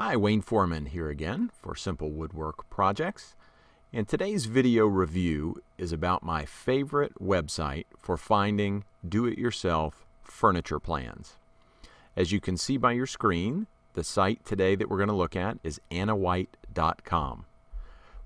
Hi, Wayne Foreman here again for Simple Woodwork Projects. And today's video review is about my favorite website for finding do-it-yourself furniture plans. As you can see by your screen, the site today that we're going to look at is annawhite.com.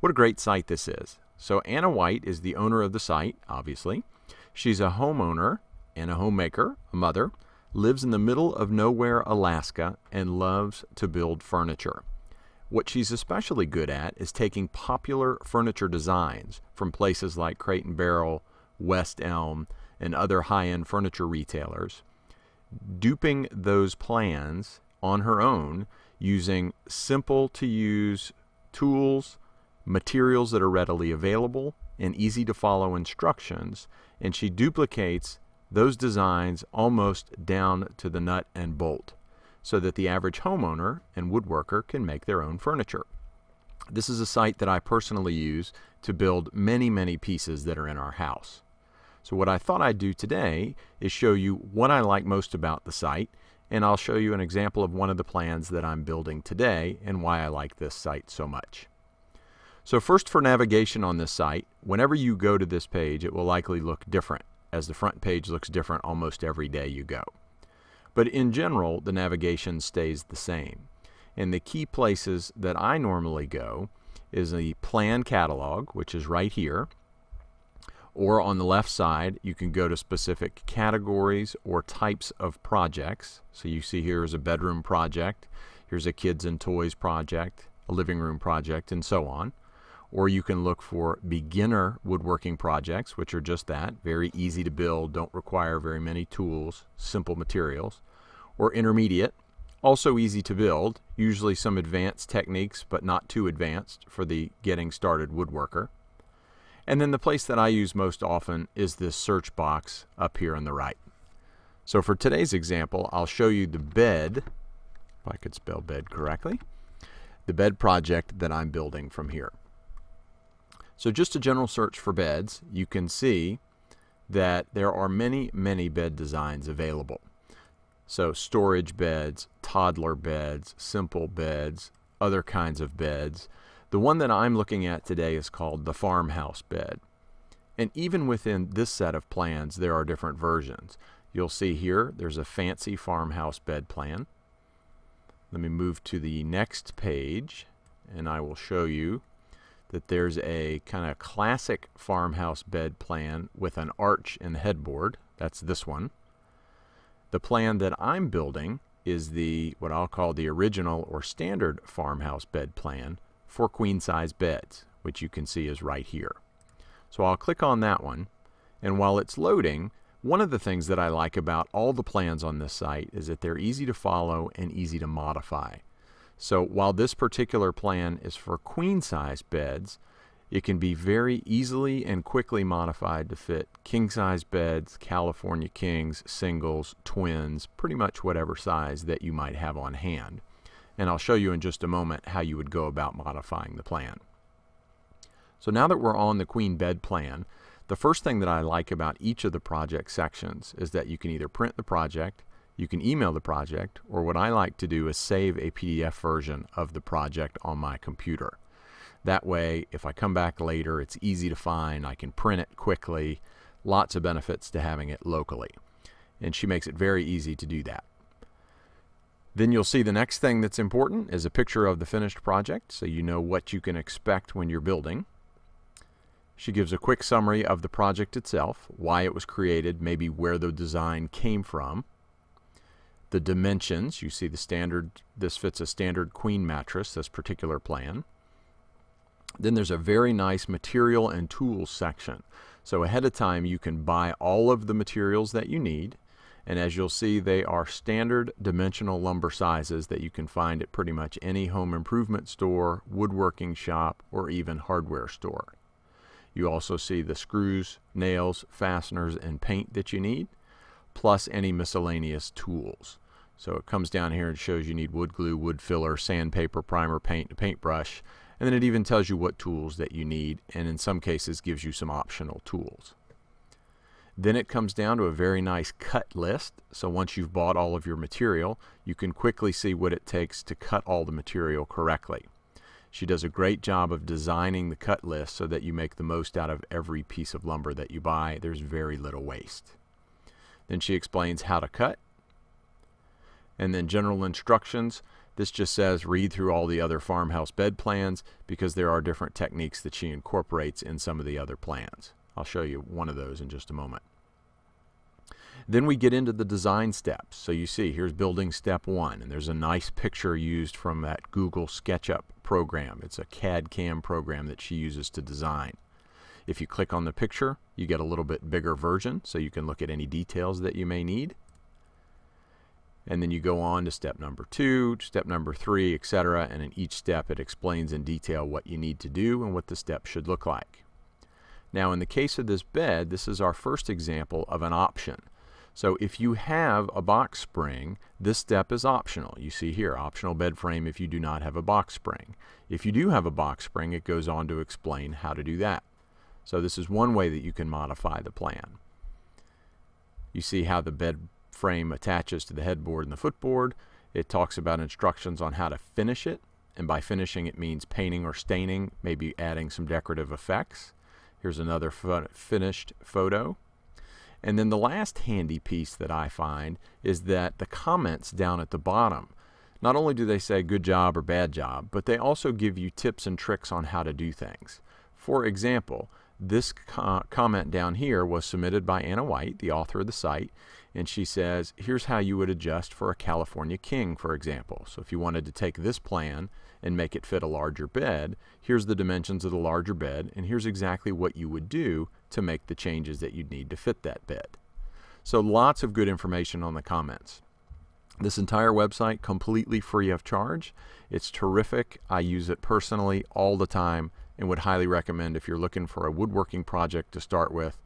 What a great site this is. So Ana White is the owner of the site, obviously. She's a homeowner and a homemaker, a mother, lives in the middle of nowhere, Alaska, and loves to build furniture. What she's especially good at is taking popular furniture designs from places like Crate and Barrel, West Elm, and other high-end furniture retailers, duping those plans on her own using simple to use tools, materials that are readily available, and easy to follow instructions, and she duplicates those designs almost down to the nut and bolt so that the average homeowner and woodworker can make their own furniture. This is a site that I personally use to build many, many pieces that are in our house. So what I thought I'd do today is show you what I like most about the site, and I'll show you an example of one of the plans that I'm building today and why I like this site so much. So first for navigation on this site, whenever you go to this page, it will likely look different as the front page looks different almost every day you go. But in general, the navigation stays the same. And the key places that I normally go is the plan catalog, which is right here. Or on the left side, you can go to specific categories or types of projects. So you see here is a bedroom project, here's a kids and toys project, a living room project, and so on or you can look for beginner woodworking projects, which are just that, very easy to build, don't require very many tools, simple materials, or intermediate, also easy to build, usually some advanced techniques, but not too advanced for the getting started woodworker. And then the place that I use most often is this search box up here on the right. So for today's example, I'll show you the bed, if I could spell bed correctly, the bed project that I'm building from here. So just a general search for beds, you can see that there are many, many bed designs available. So storage beds, toddler beds, simple beds, other kinds of beds. The one that I'm looking at today is called the farmhouse bed. And even within this set of plans, there are different versions. You'll see here, there's a fancy farmhouse bed plan. Let me move to the next page, and I will show you that there's a kind of classic farmhouse bed plan with an arch and headboard. That's this one. The plan that I'm building is the what I'll call the original or standard farmhouse bed plan for queen size beds, which you can see is right here. So I'll click on that one, and while it's loading, one of the things that I like about all the plans on this site is that they're easy to follow and easy to modify. So while this particular plan is for queen size beds, it can be very easily and quickly modified to fit king size beds, California kings, singles, twins, pretty much whatever size that you might have on hand. And I'll show you in just a moment how you would go about modifying the plan. So now that we're on the queen bed plan, the first thing that I like about each of the project sections is that you can either print the project, you can email the project, or what I like to do is save a PDF version of the project on my computer. That way, if I come back later, it's easy to find, I can print it quickly, lots of benefits to having it locally. And she makes it very easy to do that. Then you'll see the next thing that's important is a picture of the finished project so you know what you can expect when you're building. She gives a quick summary of the project itself, why it was created, maybe where the design came from the dimensions. You see the standard, this fits a standard queen mattress, this particular plan. Then there's a very nice material and tools section. So ahead of time you can buy all of the materials that you need and as you'll see they are standard dimensional lumber sizes that you can find at pretty much any home improvement store, woodworking shop, or even hardware store. You also see the screws, nails, fasteners, and paint that you need, plus any miscellaneous tools. So it comes down here and shows you need wood glue, wood filler, sandpaper, primer, paint, a paintbrush, and then it even tells you what tools that you need, and in some cases gives you some optional tools. Then it comes down to a very nice cut list. So once you've bought all of your material, you can quickly see what it takes to cut all the material correctly. She does a great job of designing the cut list so that you make the most out of every piece of lumber that you buy. There's very little waste. Then she explains how to cut. And then general instructions. This just says read through all the other farmhouse bed plans because there are different techniques that she incorporates in some of the other plans. I'll show you one of those in just a moment. Then we get into the design steps. So you see, here's building step one, and there's a nice picture used from that Google SketchUp program. It's a CAD CAM program that she uses to design. If you click on the picture, you get a little bit bigger version, so you can look at any details that you may need. And then you go on to step number two, step number three, etc. And in each step, it explains in detail what you need to do and what the step should look like. Now, in the case of this bed, this is our first example of an option. So if you have a box spring, this step is optional. You see here, optional bed frame if you do not have a box spring. If you do have a box spring, it goes on to explain how to do that. So this is one way that you can modify the plan. You see how the bed frame attaches to the headboard and the footboard. It talks about instructions on how to finish it. And by finishing, it means painting or staining, maybe adding some decorative effects. Here's another finished photo. And then the last handy piece that I find is that the comments down at the bottom, not only do they say good job or bad job, but they also give you tips and tricks on how to do things. For example, this co comment down here was submitted by Ana White, the author of the site, and she says, here's how you would adjust for a California King, for example. So if you wanted to take this plan and make it fit a larger bed, here's the dimensions of the larger bed, and here's exactly what you would do to make the changes that you'd need to fit that bed. So lots of good information on the comments. This entire website completely free of charge. It's terrific. I use it personally all the time and would highly recommend if you're looking for a woodworking project to start with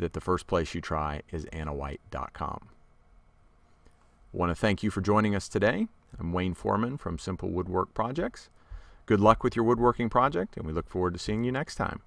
that the first place you try is annawhite.com. Want to thank you for joining us today. I'm Wayne Foreman from Simple Woodwork Projects. Good luck with your woodworking project, and we look forward to seeing you next time.